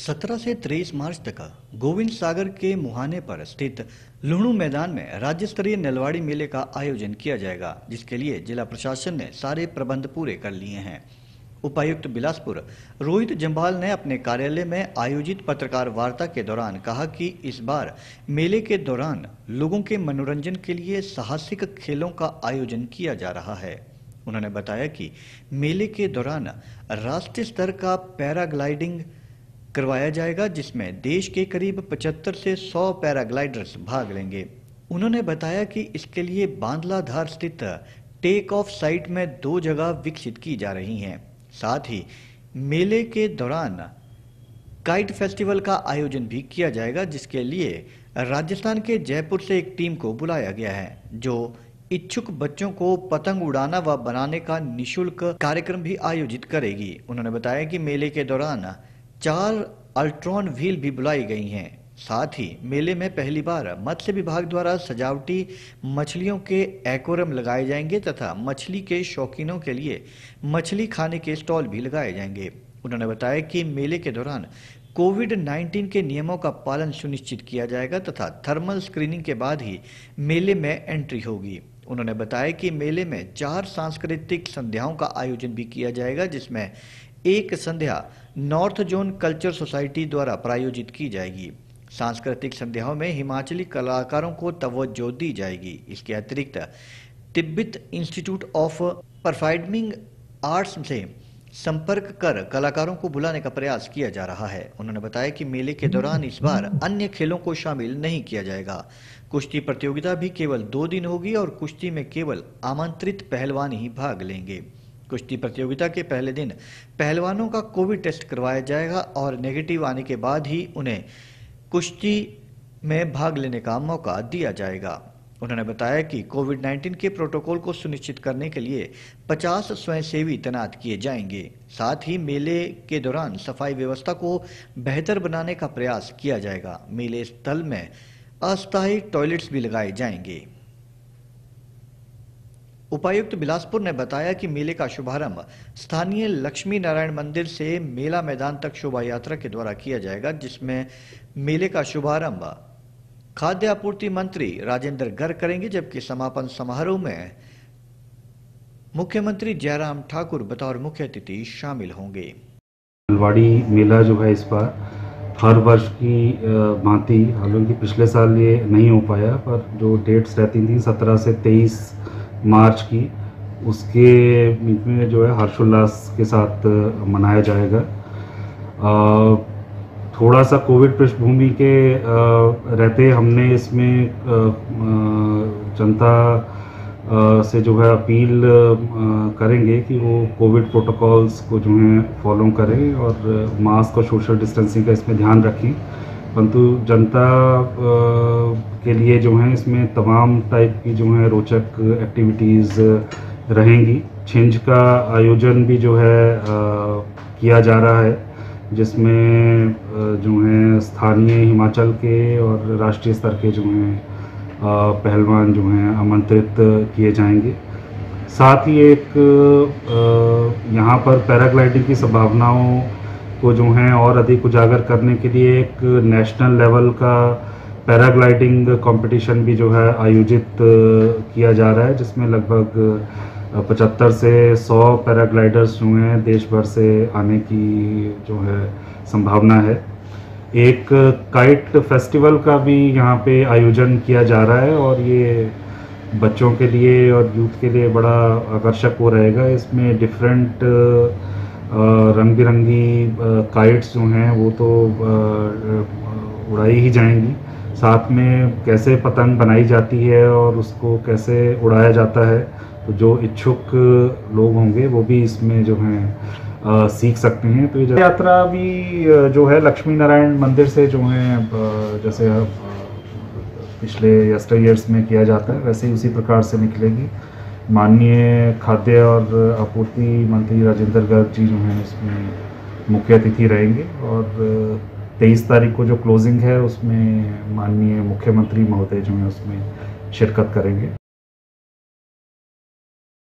17 से 23 मार्च तक गोविंद सागर के मुहाने पर स्थित लुहणु मैदान में राज्य स्तरीय नलवाड़ी मेले का आयोजन किया जाएगा, जिसके लिए जिला प्रशासन ने सारे प्रबंध पूरे कर लिए हैं। उपायुक्त बिलासपुर रोहित जम्बाल ने अपने कार्यालय में आयोजित पत्रकार वार्ता के दौरान कहा कि इस बार मेले के दौरान लोगों के मनोरंजन के लिए साहसिक खेलों का आयोजन किया जा रहा है। उन्होंने बताया कि मेले के दौरान राष्ट्रीय स्तर का पैराग्लाइडिंग करवाया जाएगा, जिसमें देश के करीब 75 से 100 पैराग्लाइडर्स भाग लेंगे। उन्होंने बताया कि इसके लिए बांदलाधार स्थित टेक ऑफ़ साइट में दो जगह विकसित की जा रही हैं। साथ ही मेले के दौरान काइट फेस्टिवल का आयोजन भी किया जाएगा, जिसके लिए राजस्थान के जयपुर से एक टीम को बुलाया गया है, जो इच्छुक बच्चों को पतंग उड़ाना व बनाने का निशुल्क कार्यक्रम भी आयोजित करेगी। उन्होंने बताया कि मेले के दौरान चार अल्ट्रॉन व्हील भी बुलाई गई हैं। साथ ही मेले में पहली बार मत्स्य विभाग द्वारा सजावटी मछलियों के एकोरम लगाए जाएँगे तथा मछली के शौकीनों के लिए मछली खाने के स्टॉल भी लगाए जाएँगे। उन्होंने बताया कि मेले के दौरान कोविड 19 के नियमों का पालन सुनिश्चित किया जाएगा तथा थर्मल स्क्रीनिंग के बाद ही मेले में एंट्री होगी। उन्होंने बताया कि मेले में चार सांस्कृतिक संध्याओं का आयोजन भी किया जाएगा, जिसमें एक संध्या नॉर्थ जोन कल्चर सोसाइटी द्वारा प्रायोजित की जाएगी। सांस्कृतिक संध्याओं में हिमाचली कलाकारों को तवज्जो दी जाएगी। इसके अतिरिक्त Tibet institute of performing arts से संपर्क कर कलाकारों को बुलाने का प्रयास किया जा रहा है। उन्होंने बताया कि मेले के दौरान इस बार अन्य खेलों को शामिल नहीं किया जाएगा। कुश्ती प्रतियोगिता भी केवल दो दिन होगी और कुश्ती में केवल आमंत्रित पहलवान ही भाग लेंगे। कुश्ती प्रतियोगिता के पहले दिन पहलवानों का कोविड टेस्ट करवाया जाएगा और नेगेटिव आने के बाद ही उन्हें कुश्ती में भाग लेने का मौका दिया जाएगा। उन्होंने बताया कि कोविड 19 के प्रोटोकॉल को सुनिश्चित करने के लिए 50 स्वयंसेवी तैनात किए जाएँगे। साथ ही मेले के दौरान सफ़ाई व्यवस्था को बेहतर बनाने का प्रयास किया जाएगा। मेले स्थल में अस्थायी टॉयलेट्स भी लगाए जाएँगे। उपायुक्त बिलासपुर ने बताया कि मेले का शुभारंभ स्थानीय लक्ष्मी नारायण मंदिर से मेला मैदान तक शोभा यात्रा के द्वारा किया जाएगा, जिसमें मेले का शुभारंभ खाद्य आपूर्ति मंत्री राजेंद्र गर्ग करेंगे, जबकि समापन समारोह में मुख्यमंत्री जयराम ठाकुर बतौर मुख्य अतिथि शामिल होंगे। फुलवाड़ी मेला जो है इस बार, हर वर्ष की भांति हालाँकि पिछले साल ये नहीं हो पाया, पर जो डेट्स रहती थी, सत्रह से तेईस मार्च की, उसके बीच में जो है हर्षोल्लास के साथ मनाया जाएगा। थोड़ा सा कोविड पृष्ठभूमि के रहते हमने इसमें जनता से जो है अपील करेंगे कि वो कोविड प्रोटोकॉल्स को जो है फॉलो करें और मास्क और सोशल डिस्टेंसिंग का इसमें ध्यान रखें। परंतु जनता के लिए जो है इसमें तमाम टाइप की जो है रोचक एक्टिविटीज़ रहेंगी। छिंज का आयोजन भी जो है किया जा रहा है, जिसमें जो है स्थानीय हिमाचल के और राष्ट्रीय स्तर के जो हैं पहलवान जो हैं आमंत्रित किए जाएँगे। साथ ही एक यहाँ पर पैराग्लाइडिंग की संभावनाओं को जो हैं और अधिक उजागर करने के लिए एक नेशनल लेवल का पैराग्लाइडिंग कंपटीशन भी जो है आयोजित किया जा रहा है, जिसमें लगभग पचहत्तर से 100 पैराग्लाइडर्स जो हैं देश भर से आने की जो है संभावना है। एक काइट फेस्टिवल का भी यहाँ पे आयोजन किया जा रहा है और ये बच्चों के लिए और यूथ के लिए बड़ा आकर्षक हो रहेगा। इसमें डिफरेंट रंग बिरंगी काइट्स जो हैं, वो तो उड़ाई ही जाएँगी। साथ में कैसे पतंग बनाई जाती है और उसको कैसे उड़ाया जाता है तो जो इच्छुक लोग होंगे, वो भी इसमें जो हैं सीख सकते हैं। तो ये यात्रा भी जो है, लक्ष्मी नारायण मंदिर से जो है जैसे पिछले यस्टर ईयर्स में किया जाता है, वैसे ही उसी प्रकार से निकलेगी। माननीय खाद्य और आपूर्ति मंत्री राजेंद्र गर्ग जी जो हैं, इसमें मुख्य अतिथि रहेंगे और तेईस तारीख को जो क्लोजिंग है, उसमें माननीय मुख्यमंत्री महोदय जो हैं, उसमें शिरकत करेंगे।